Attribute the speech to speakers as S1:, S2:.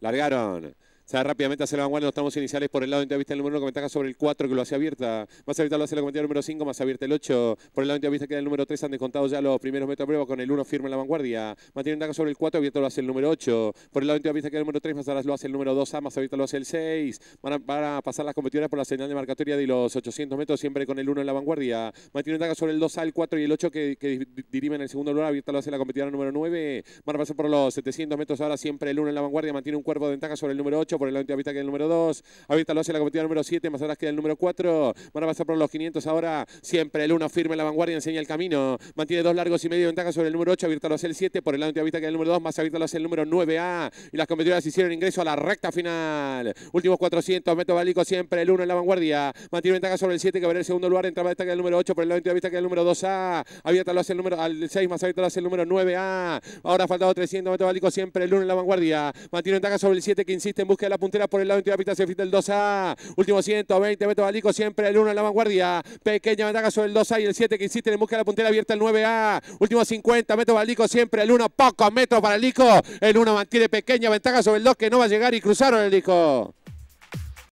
S1: Largaron. Se rápidamente hacia la vanguardia, los tramos iniciales por el lado de vista el número 1 con ventaja sobre el 4 que lo hace abierta. Más abierta lo hace la cometida número 5, más abierta el 8. Por el lado de vista queda el número 3, han descontado ya los primeros metros de prueba con el 1 firme en la vanguardia. Mantiene ventaja sobre el 4, abierto lo hace el número 8. Por el lado de vista queda el número 3, más atrás lo hace el número 2A, más abierta lo hace el 6. Van a, pasar las competidoras por la señal de marcatoria de los 800 metros, siempre con el 1 en la vanguardia. Mantiene ventaja sobre el 2A, el 4 y el 8 que, que dirimen en el segundo lugar, abierta lo hace la competidora número 9. Van a pasar por los 700 metros ahora, siempre el 1 en la vanguardia, mantiene un cuerpo de ventaja sobre el número 8. Por el lado de vista queda el número número 2. Ahorita lo hace la competidora número 7, más atrás queda el número 4. Van a pasar por los 500 ahora. Siempre el 1 firme en la vanguardia, enseña el camino. Mantiene dos largos y medio de ventaja sobre el número 8. Abierta lo hace el 7. Por el lado de vista queda el número 2, más abierta lo hace el número 9A. Y las competidoras hicieron ingreso a la recta final. Últimos 400 metros bálico, siempre el 1 en la vanguardia. Mantiene ventaja sobre el 7 que va en el segundo lugar. Entraba queda el número 8. Por el lado de vista queda el número 2A. Abierta lo hace el número al 6, más abierta lo hace el número 9A. Ahora ha faltado 300 metros bálico, siempre el 1 en la vanguardia. Mantiene ventaja sobre el 7 que insiste en busca la puntera por el lado vista se fita el 2 Último 120 metros Balico, siempre el 1 en la vanguardia. Pequeña ventaja sobre el 2A y el 7 que insiste en busca la puntera abierta el 9A. Último 50 metros Balico, siempre el 1. Pocos metros para el Lico. El 1 mantiene pequeña ventaja sobre el 2 que no va a llegar y cruzaron el Lico.